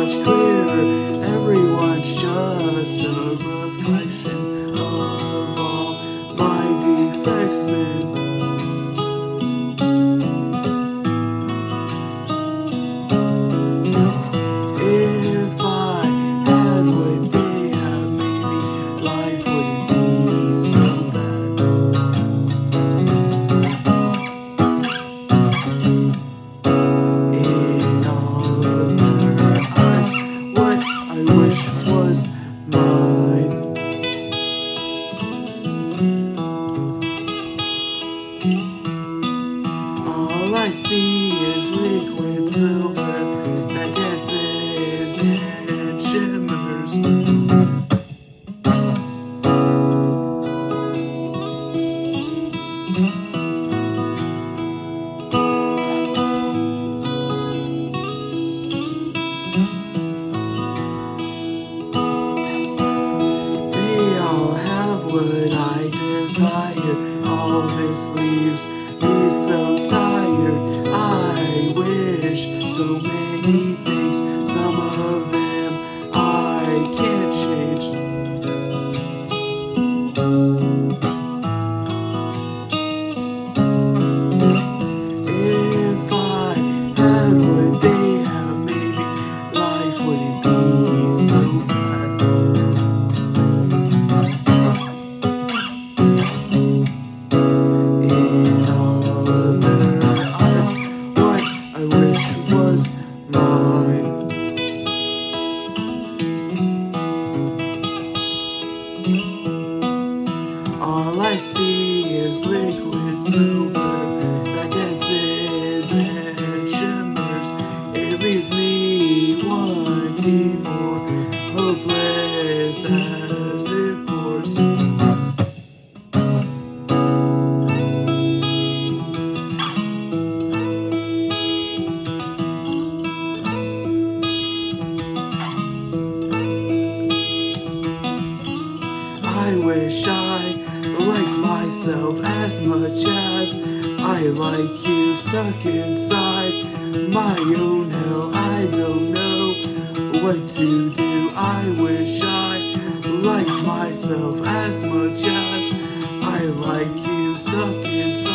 much clearer. Everyone's just a reflection of all my defects. All I see is liquid silver that dances and shimmers. They all have what I desire. All this leaves me so tired. I wish so many See is liquid silver that dances and shimmers. It leaves me wanting more, hopeless as it pours. I wish I liked myself as much as I like you stuck inside my own hell. I don't know what to do. I wish I liked myself as much as I like you stuck inside